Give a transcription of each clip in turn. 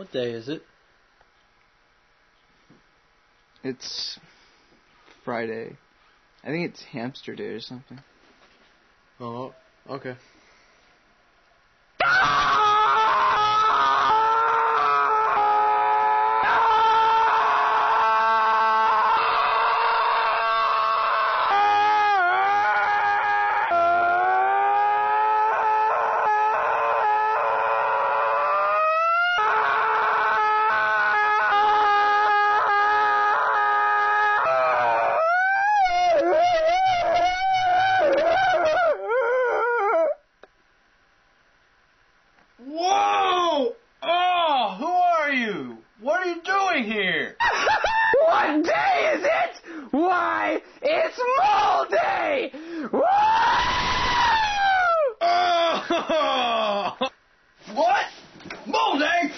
What day is it? It's Friday. I think it's hamster day or something. Oh, okay. Here? What day is it? Why, it's Mole Day! Woo! Oh! What? Moldy?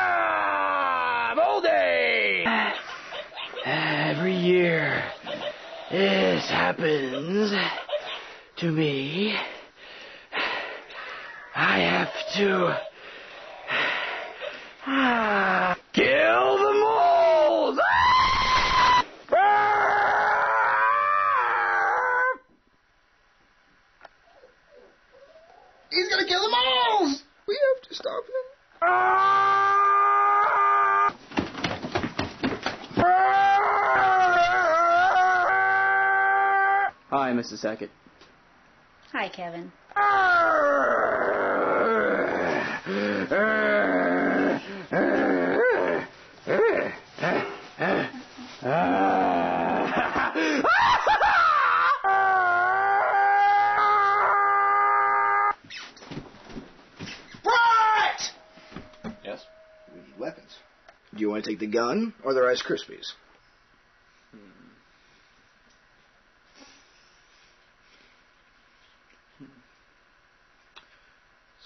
Yeah! Mole Day! Every year, this happens to me. I have to ah, kill the moles. Ah! He's gonna kill the moles! We have to stop him. Hi, Mrs. Sackett. Hi, Kevin. Yes. We need weapons. Do you want to take the gun or the Rice Krispies?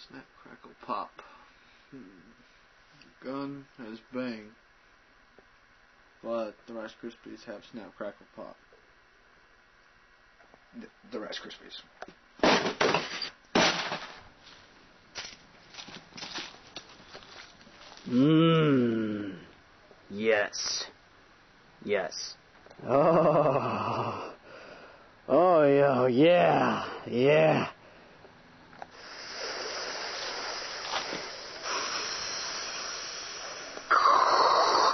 Snap, crackle, pop. Hmm. Gun has bang. But the Rice Krispies have snap, crackle, pop. The, the Rice Krispies. Mmm. Yes. Yes. Oh. Oh, yeah, yeah, yeah. Right.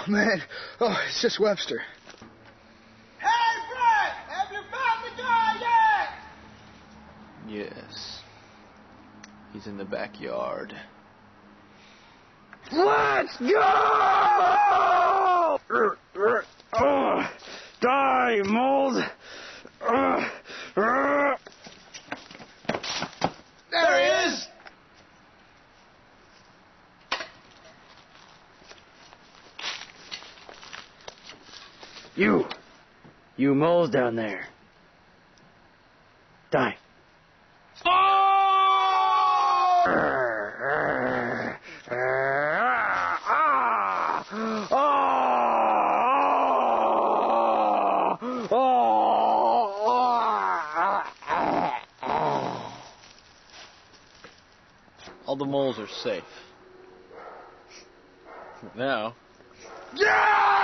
man. Oh, it's just Webster. Hey, Brett! Have you found the guy yet? Yes. He's in the backyard. Let's go! Oh, die, moles! Uh, uh. There he is! You, you moles down there. Die. All the moles are safe. Now. Yeah!